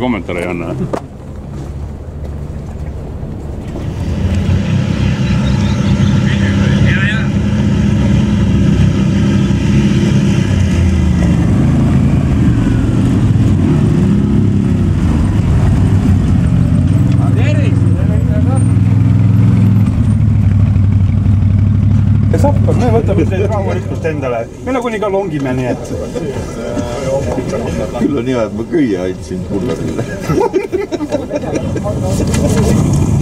kommentaare ei anna? Sappa, me võtame teid rahulikult endale, me nagunii ka longime, nii et. küll on hea, et ma köie andsin pullerile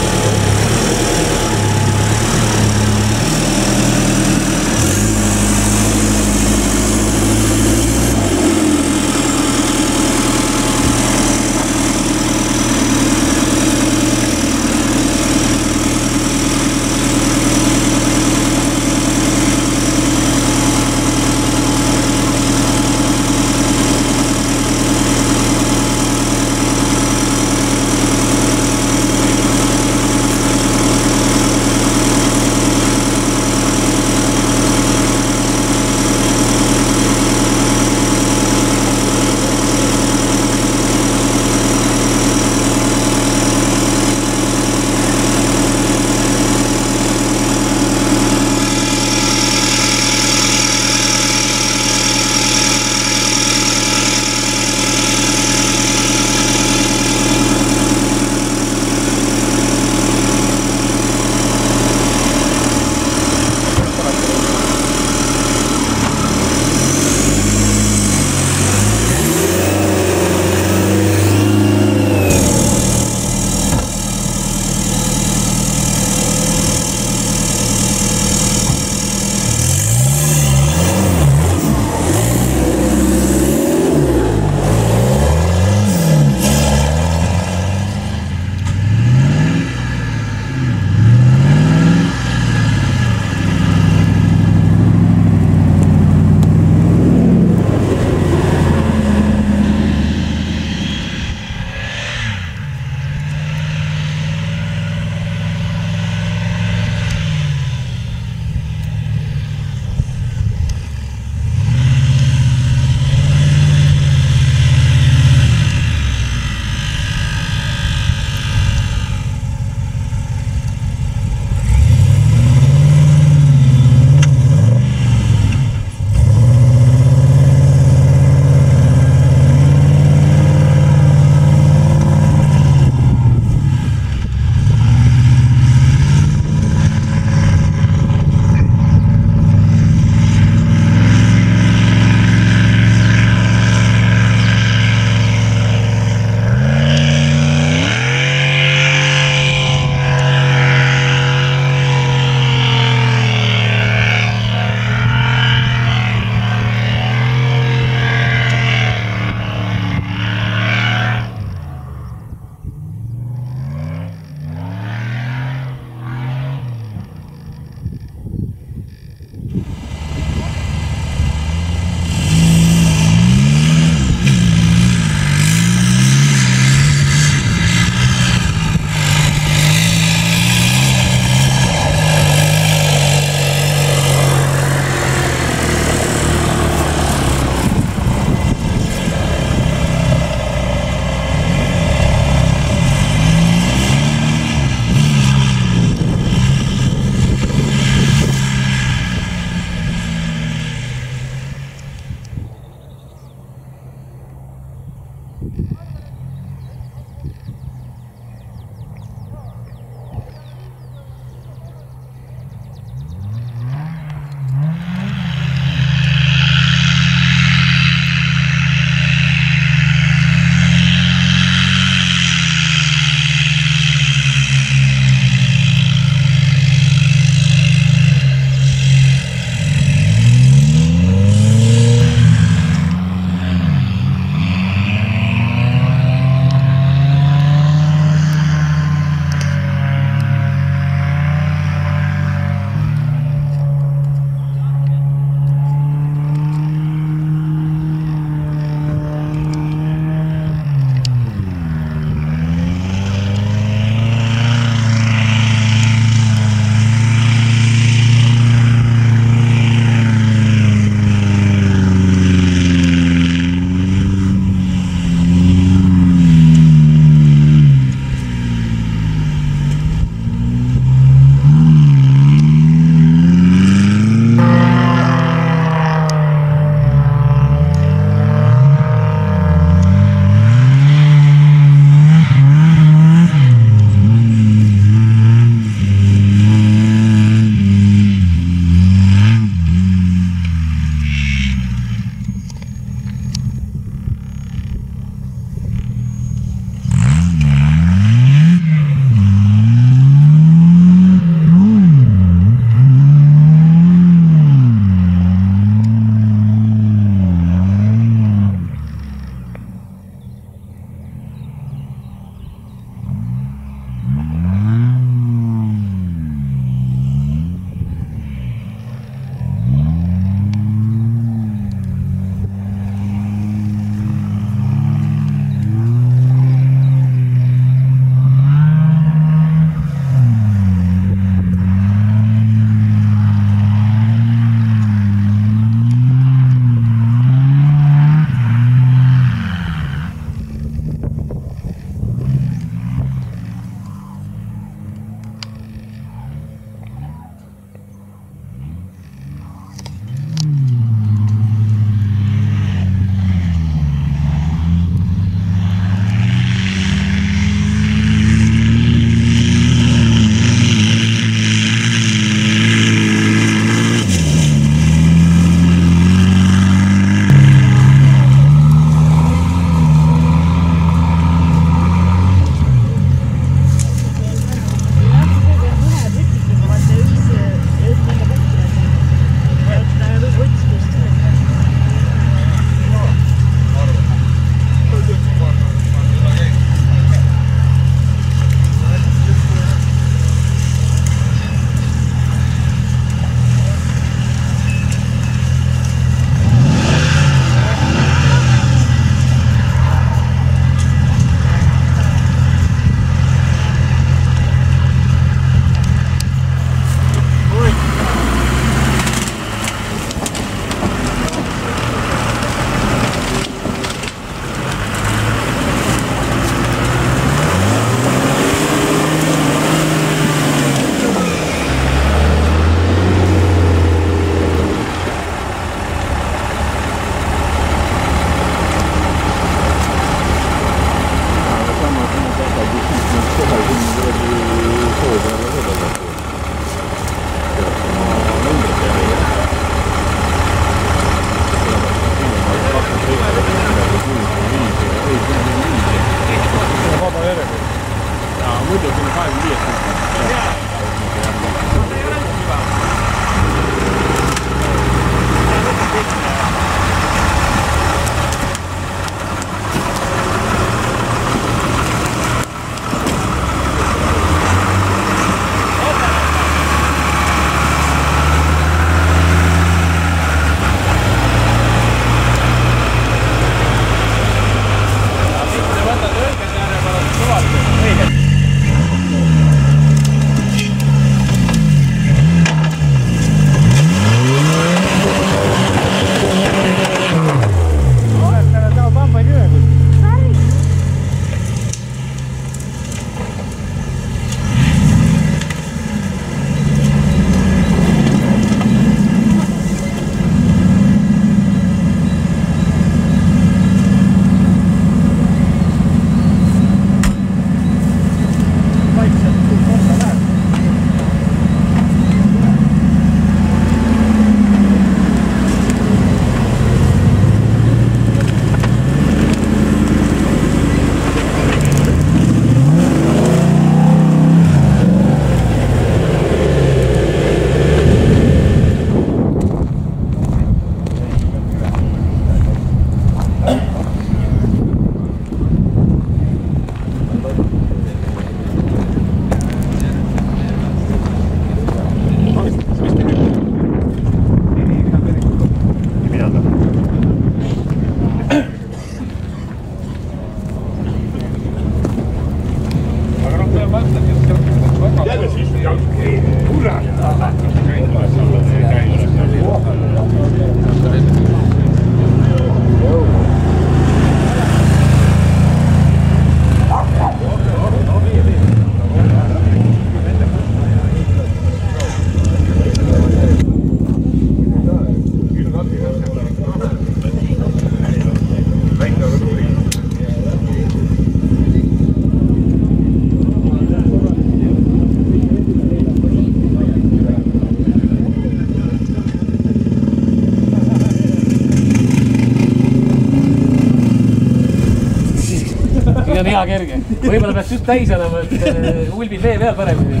hea kerge. võib-olla peaks just täis olema, et äh, ulbid vee peal paremini.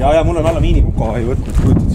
ja, ja mul on alla miinimumkoha ei võtnud, kujutad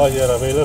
togliere la vela